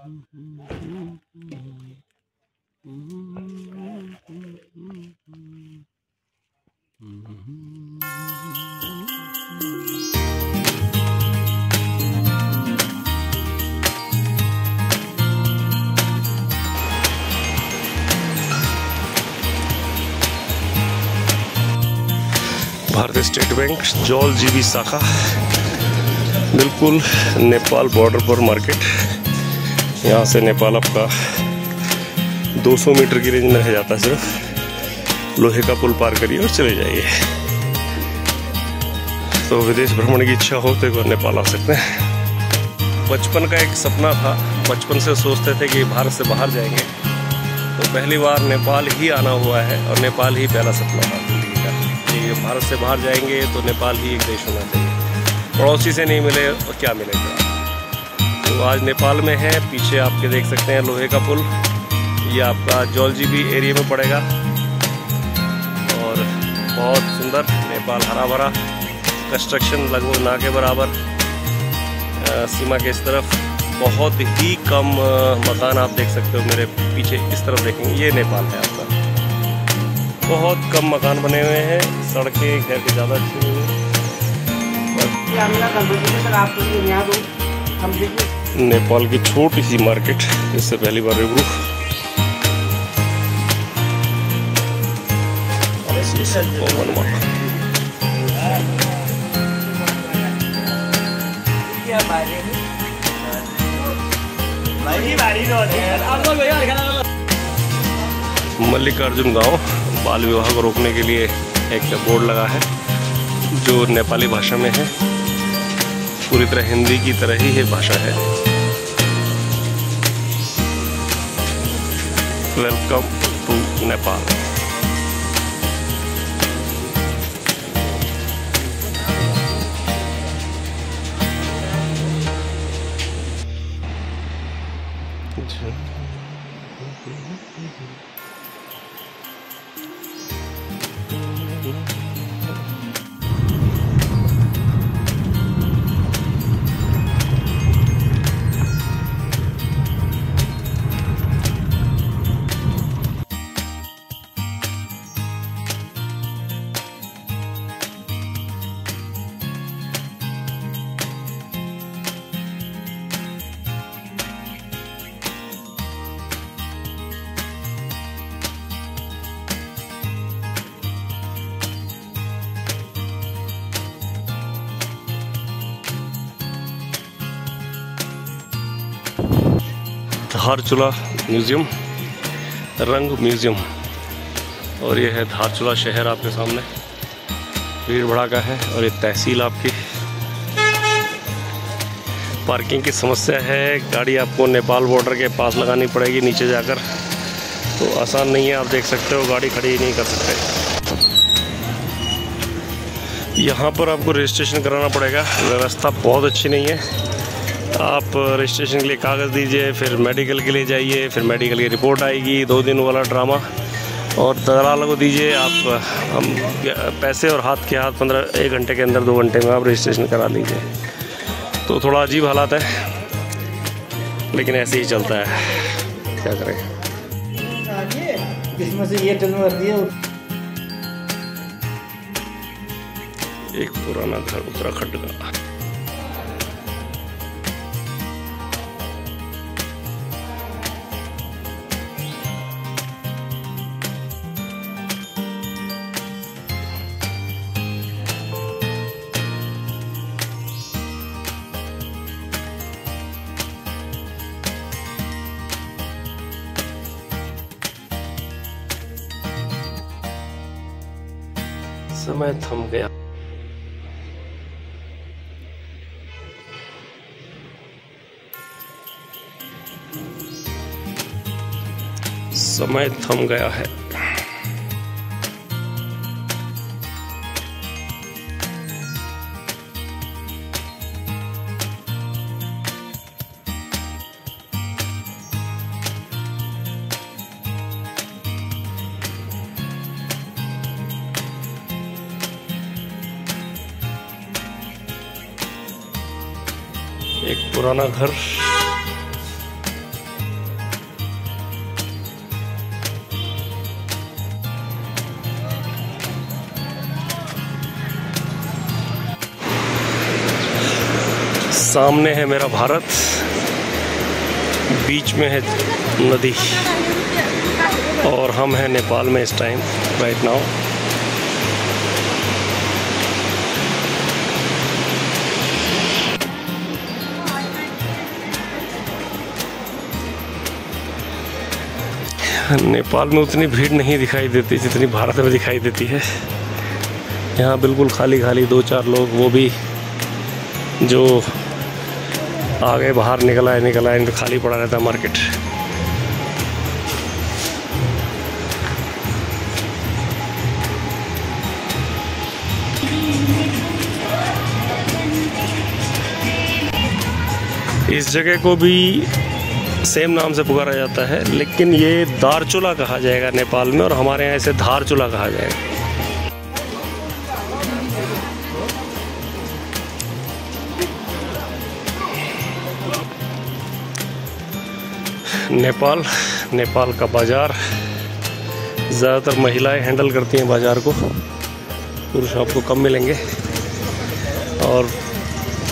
भारतीय state bank जॉल GB शाखा बिल्कुल नेपाल बॉर्डर पर मार्केट। यहाँ से नेपाल आपका 200 मीटर की रेंज में रह जाता है सिर्फ़। लोहे का पुल पार करिए और चले जाइए। तो विदेश भ्रमण की इच्छा हो तो एक बार नेपाल आ सकते हैं। बचपन का एक सपना था। बचपन से सोचते थे कि भारत से बाहर जाएँगे। तो पहली बार नेपाल ही आना हुआ है और नेपाल ही पहला सपना था। ज़िंदगी का कि भारत से बाहर जाएँगे तो नेपाल ही एक देश होना चाहिए। पड़ोसी से नहीं मिले और क्या मिलेगा? तो आज नेपाल में है, पीछे आपके देख सकते हैं लोहे का पुल। ये आपका जौलजी भी एरिया में पड़ेगा। और बहुत सुंदर नेपाल हरा भरा कंस्ट्रक्शन लगभग ना के बराबर। सीमा के इस तरफ़ बहुत ही कम मकान आप देख सकते हो मेरे पीछे इस तरफ़ देखेंगे। ये नेपाल है आपका। बहुत कम मकान बने हुए हैं। सड़कें, घर के ज़्यादा अच्छी नहीं है। नेपाल की छोटी सी मार्केट इससे पहली बार रूबरू। मल्लिकार्जुन गाँव, बाल विवाह को रोकने के लिए एक बोर्ड लगा है, जो नेपाली भाषा में है। पूरी तरह हिंदी की तरह ही है भाषा है। Welcome to Nepal Dharchula museum, Rung museum. और ये है धारचूला शहर आपके सामने। भीड़ भड़ाका है और ये तहसील आपकी। पार्किंग की समस्या है, गाड़ी आपको नेपाल बॉर्डर के पास लगानी पड़ेगी नीचे जाकर। तो आसान नहीं है, आप देख सकते हो, गाड़ी खड़ी नहीं कर सकते। यहाँ पर आपको रजिस्ट्रेशन कराना पड़ेगा, व्यवस्था बहुत अच्छी नहीं है। आप रजिस्ट्रेशन के लिए कागज़ दीजिए, फिर मेडिकल के लिए जाइए, फिर मेडिकल की रिपोर्ट आएगी, दो दिन वाला ड्रामा। और दलाल को दीजिए, आप, हम, पैसे और हाथ के हाथ पंद्रह, एक घंटे के अंदर, दो घंटे में आप रजिस्ट्रेशन करा लीजिए। तो थोड़ा अजीब हालात है, लेकिन ऐसे ही चलता है। क्या करें? एक पुराना घर, उत्तराखंड का। समय थम गया। समय थम गया है। एक पुराना घर। सामने है मेरा भारत, बीच में है नदी, और हम हैं नेपाल में इस टाइम राइट नाउ नेपाल में उतनी भीड़ नहीं दिखाई देती जितनी भारत में दिखाई देती है। यहाँ बिल्कुल खाली खाली दो चार लोग, वो भी जो आगे बाहर निकला है निकला है इनका खाली पड़ा रहता मार्केट इस जगह को भी सेम नाम से पुकारा जाता है, लेकिन ये दारचूला कहा जाएगा नेपाल में और हमारे यहाँ इसे धारचूला कहा जाएगा। नेपाल नेपाल का बाज़ार, ज़्यादातर महिलाएँ हैंडल करती हैं बाज़ार को। पुरुष आपको कम मिलेंगे। और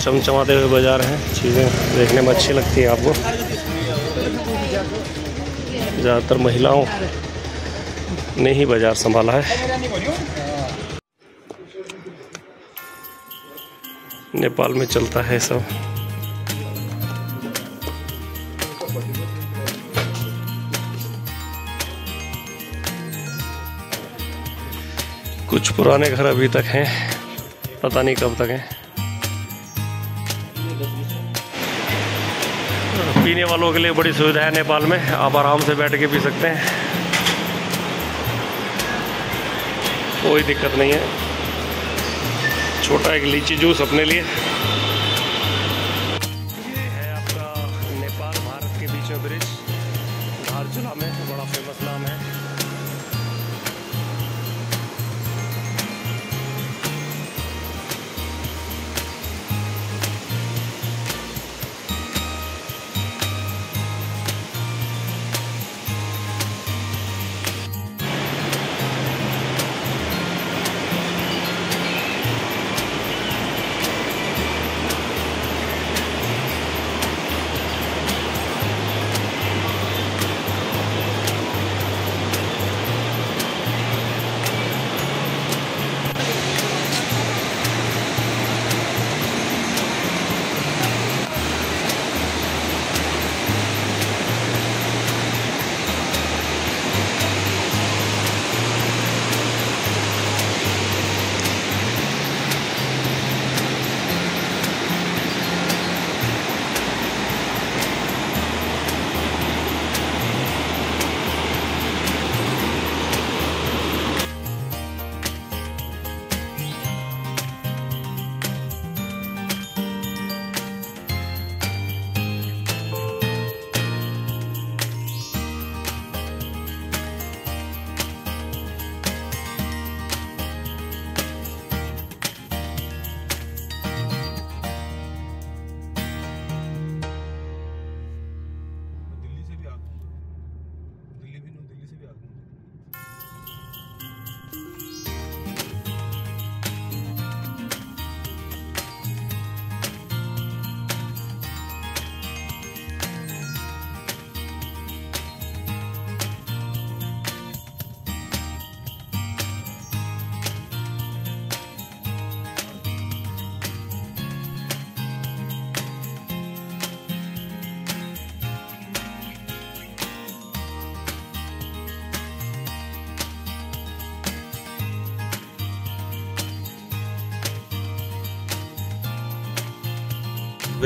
चमचमाते हुए बाज़ार हैं, चीज़ें देखने में अच्छी लगती हैं आपको। ज़्यादातर महिलाओं ने ही बाज़ार संभाला है। नेपाल में चलता है सब। कुछ पुराने घर अभी तक हैं, पता नहीं कब तक हैं। पीने वालों के लिए बड़ी सुविधा है नेपाल में। आप आराम से बैठ के पी सकते हैं। कोई दिक्कत नहीं है। छोटा एक लीची जूस अपने लिए।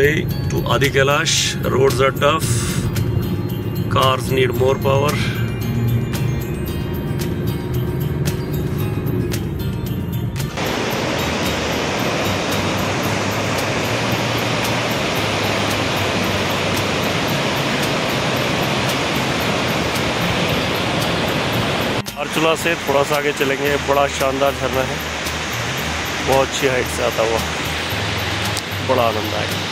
Way to Adi Kailash. Roads are tough. Cars need more power. अर्चुला से थोड़ा सा आगे चलेंगे बड़ा शानदार झरना है बहुत अच्छी हाइट से आता हुआ बड़ा आनंद आएगा